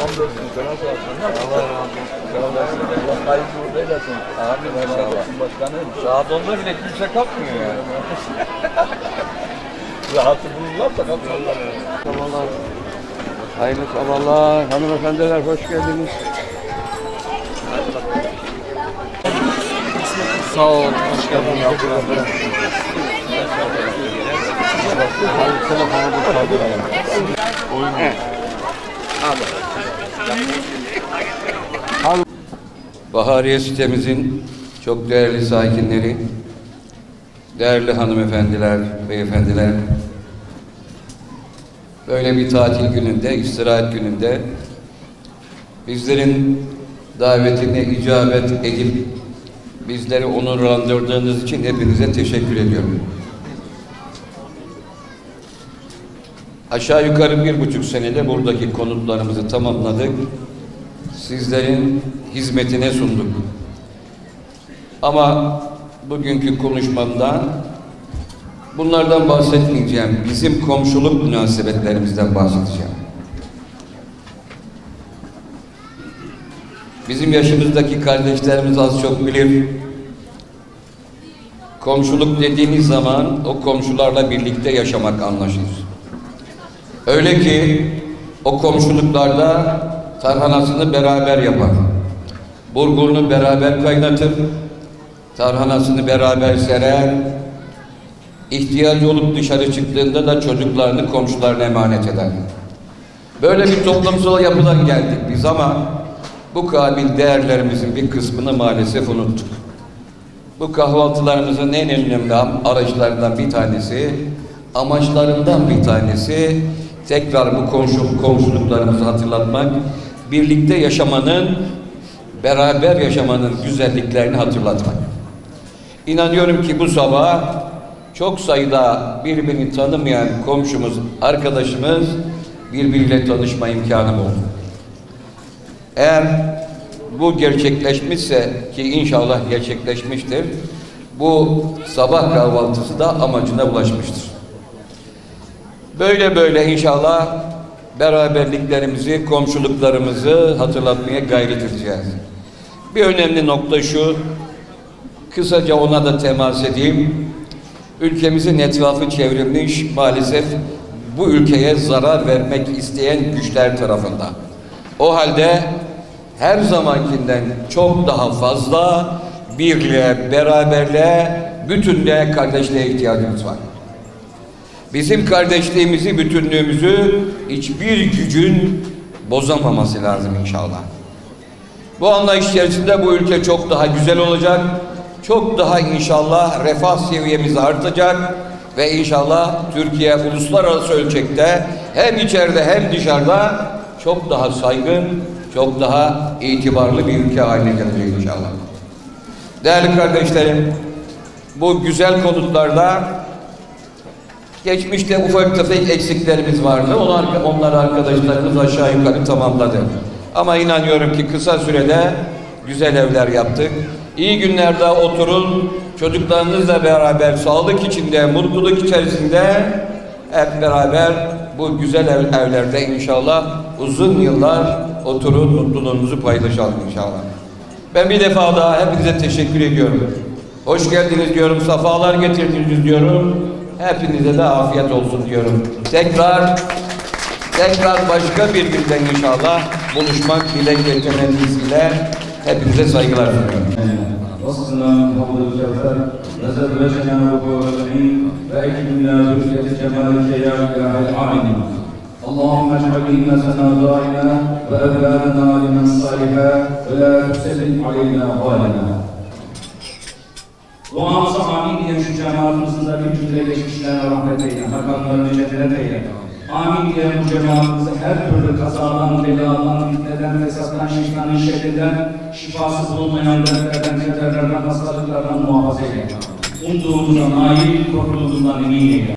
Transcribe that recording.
Hamdolsun sana sağ olsun. Allah. Allah hayırlı uğurlu eylesin. Amin inşallah. Başkanım. Saat onda bile kimse kalkmıyor yani. Rahatı bulurlarsa kalkıyorlar. Sabahlar. Hayırlı sabahlar. Hanımefendiler hoş geldiniz. Sağ olun. Hoş geldiniz. Bahariye sitemizin çok değerli sakinleri, değerli hanımefendiler, beyefendiler, böyle bir tatil gününde, istirahat gününde bizlerin davetine icabet edip bizleri onurlandırdığınız için hepinize teşekkür ediyorum. Aşağı yukarı bir buçuk senede buradaki konutlarımızı tamamladık. Sizlerin hizmetine sunduk. Ama bugünkü konuşmamda bunlardan bahsetmeyeceğim. Bizim komşuluk münasebetlerimizden bahsedeceğim. Bizim yaşımızdaki kardeşlerimiz az çok bilir. Komşuluk dediğiniz zaman o komşularla birlikte yaşamak anlaşılır. Öyle ki o komşuluklarda tarhanasını beraber yapar. Burgurunu beraber kaynatır. Tarhanasını beraber serer. İhtiyacı olup dışarı çıktığında da çocuklarını komşularına emanet eder. Böyle bir toplumsal yapıdan geldik biz ama bu kabil değerlerimizin bir kısmını maalesef unuttuk. Bu kahvaltılarımızın en önemli araçlarından bir tanesi, amaçlarından bir tanesi tekrar bu komşu, komşuluklarımızı hatırlatmak, birlikte yaşamanın, beraber yaşamanın güzelliklerini hatırlatmak. İnanıyorum ki bu sabah çok sayıda birbirini tanımayan komşumuz, arkadaşımız birbiriyle tanışma imkanı buldu. Eğer bu gerçekleşmişse ki inşallah gerçekleşmiştir, bu sabah kahvaltısı da amacına ulaşmıştır. Böyle böyle inşallah beraberliklerimizi, komşuluklarımızı hatırlatmaya gayret edeceğiz. Bir önemli nokta şu, kısaca ona da temas edeyim. Ülkemizin etrafı çevrilmiş maalesef bu ülkeye zarar vermek isteyen güçler tarafından. O halde her zamankinden çok daha fazla birliğe, beraberliğe, bütünlüğe, kardeşliğe ihtiyacımız var. Bizim kardeşliğimizi, bütünlüğümüzü hiçbir gücün bozamaması lazım inşallah. Bu anlayış içerisinde bu ülke çok daha güzel olacak. Çok daha inşallah refah seviyemiz artacak ve inşallah Türkiye uluslararası ölçekte hem içeride hem dışarıda çok daha saygın, çok daha itibarlı bir ülke haline gelecek inşallah. Değerli kardeşlerim, bu güzel konutlarda geçmişte ufak tefek eksiklerimiz vardı. Onlar, onları arkadaşlarımız aşağı yukarı tamamladı. Ama inanıyorum ki kısa sürede güzel evler yaptık. İyi günlerde oturun, çocuklarınızla beraber sağlık içinde, mutluluk içerisinde hep beraber bu güzel ev, evlerde inşallah uzun yıllar oturun, mutluluğunuzu paylaşalım inşallah. Ben bir defa daha hepinize teşekkür ediyorum. Hoş geldiniz diyorum, safalar getirdiniz diyorum. Hepinize de afiyet olsun diyorum. Tekrar tekrar başka bir günden inşallah buluşmak dilek ve temennisiyle hepinize saygılar sunuyorum. وصلنا من حوض الكوثر نزل وجهنا وقوع الرحيم فأكرمنا ذرية جمالك يا إله العالمين اللهم اجعل همتنا دائما وأبداننا لمن صالحا ولا تسلم علينا ظالما Duamıza amin diye şu cemaatimizin de bir cümle geçmişlerine rahmet eyle, makamlarını cennet eyle. Amin diye bu cemaatimizi her türlü kazadan, beladan, fitneden, fesattan, şeytanın şerrinden, şifası bulunmayan dertlerden, kederlerden, hastalıklardan muhafaza eyle. Umduğumuzdan nail, korktuğumuzdan emin eyle.